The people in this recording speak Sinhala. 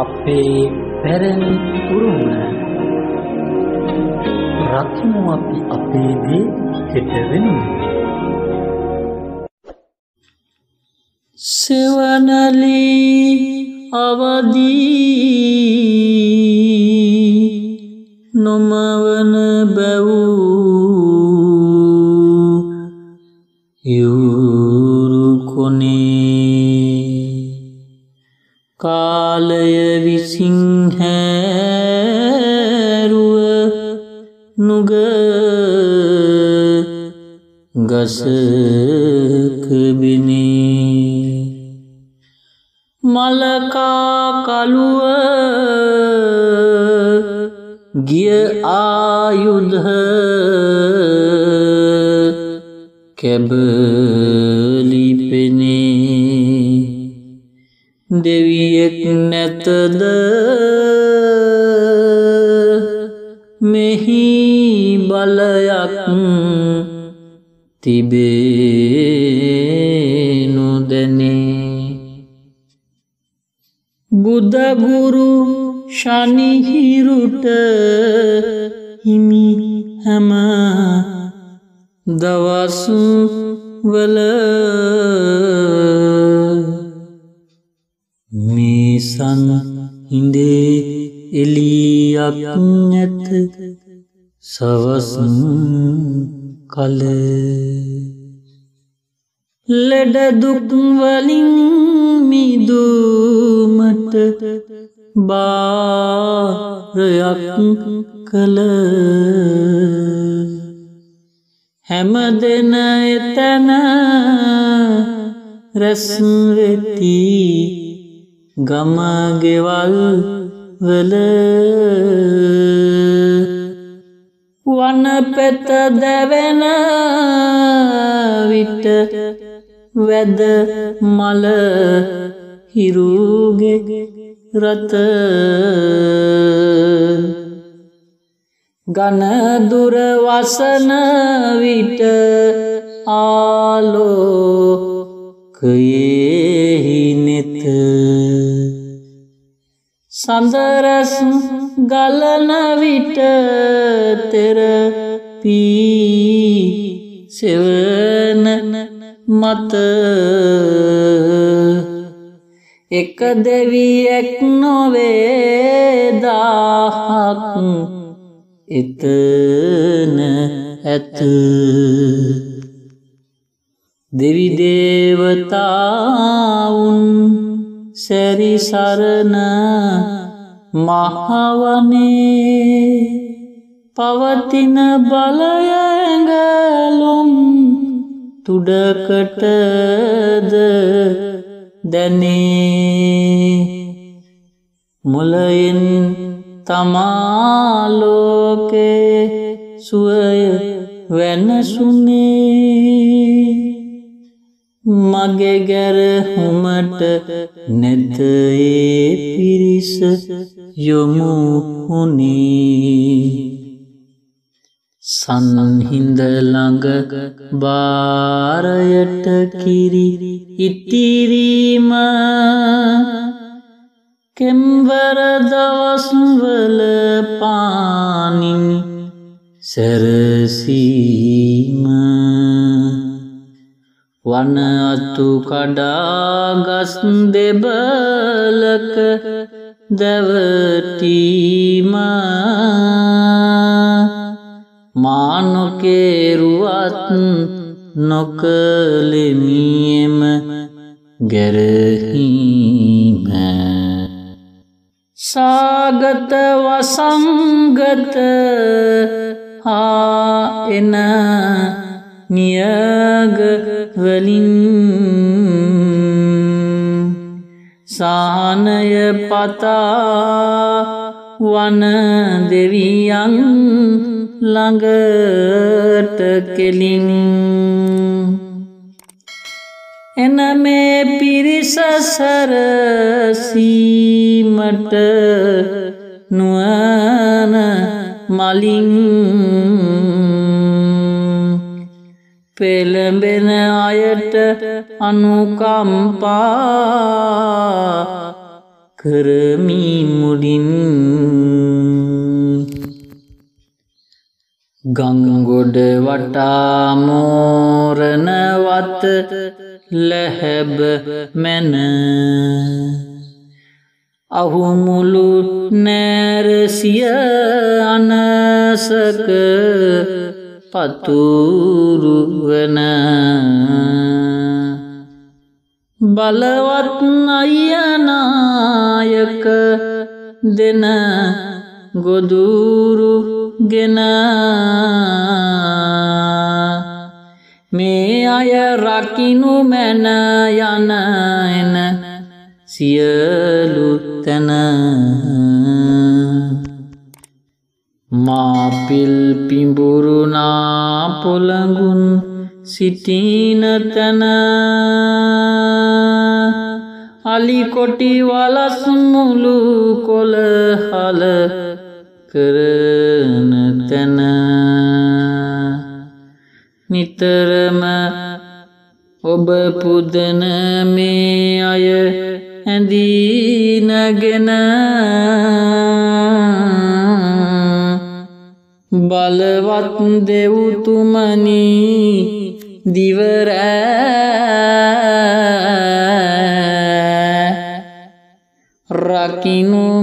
අපේ පැරණි උරුම රකිමු අපි අපේ දේ හෙට වෙනුවෙන්. සෙවනලී අවදී නොමවන බැවූ යුරු නුග ගසකබිනේ මලකා කළුව ගිය ආයුධ කැබලිපෙනේ දෙවියෙක් නැතද මෙහි බලයක් තිබේනුදැනේ බුදගුරු ශනිහිරුට හිමි හැම දවස්වල මේසන් හිඳේ එලියක් නැත. සවස් කල. ලෙඩදුක්වලින් මිදුමට බාරයක් කළ. හැම දෙන එතැන රැස්වෙති ගමගෙවල් වල. වන පෙත දැවෙන විට වැද මල හිරුගෙ රත. ගනදුර වසන විට ආලෝකයෙහි නෙත. සඳරැස් ගලන විට තෙරපී සෙවන මත එක දෙවියෙක් නොවේදාහක් එතන ඇත දෙවිදේවතාවුන් සැරිසරණ මහවනේ පවතින බලයඇඟලොම් තුඩකටද දැනේ. මුලයින් තමාලෝකේ සුවය වැනසුනේ. මගේ ගැරහුමට නැතඒ පිරිස යොමුහුණේ සන්හින්දළඟ බාරයට කිරි ඉතිරීම. කෙම්වර දවස්වල පානින් සැරසීම. වන අතු කඩාගස් දෙබලක දැවටීම. මානොකේරුවත් නොකලෙමියම ගැරහීම. සාගත වසංගත හා එන නියගවලින් සානය පතා වන දෙවියන් ළඟට කෙලින්. එන මේ පිරිස සරසීමට නුවන මලින්. පෙළඹෙන අයට අනුකම්පා කරමි මුඩින් ගංගොඩ වටාමෝරණවත ලැහැබ මැන. අහුමුළු නෑරසිය අනසක පතුරුවන. බලවත් අයනායක දෙන ගොදුරු ගෙන. මේ අය රකිනු මැන යන එන සියලු තැන. මාපිල් පිඹුරුනා පොළඟුන් සිටින තැන අලිකොටි වලස් මුළු කොළහල කරන තැන නිතරම ඔබ පුදන මේ අය ඇඳීනගෙන බලවත් දෙවුතුමනි දිවරෑ රකිනු මැන